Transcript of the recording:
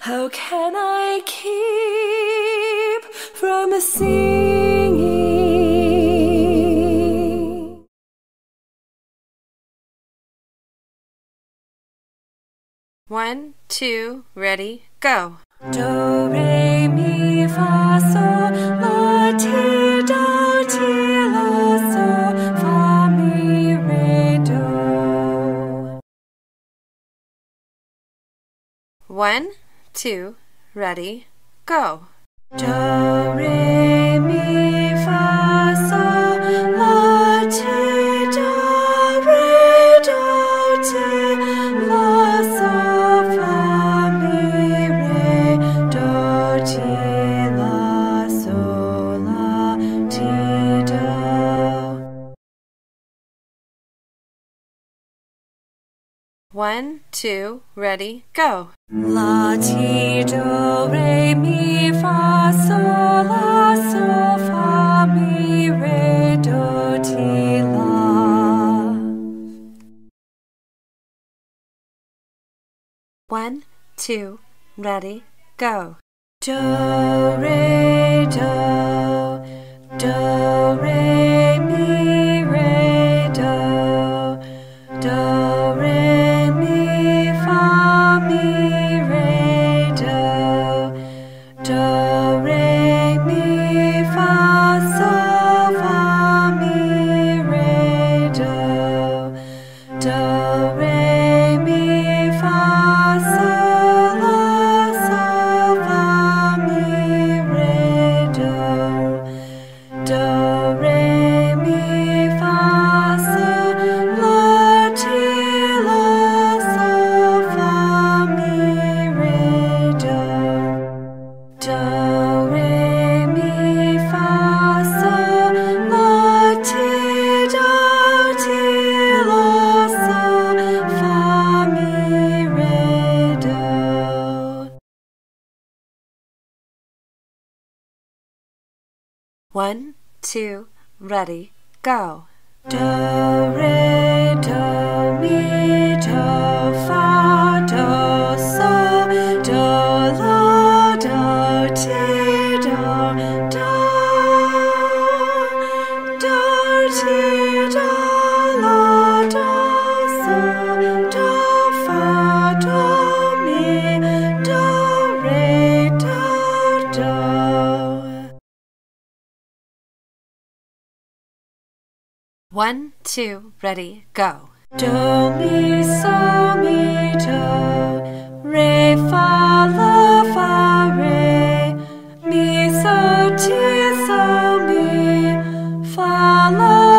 How can I keep from singing? One, two, ready, go. Do, re, mi, fa, sol, la, ti, do, ti, la, sol, fa, mi, re, do. One, two, ready, go. Do, re, mi, fa, la, ti, do, re, do, ti, la, fa, mi, re, do, ti, la, la, ti, do. One, two, ready, go. La ti do re mi fa sol la sol fa mi re do ti la. One, two, ready, go. Do re do re One, two, ready, go. Do re do mi do One, two, ready, go. Do mi so mi do re fa la fa re mi so ti so mi fa la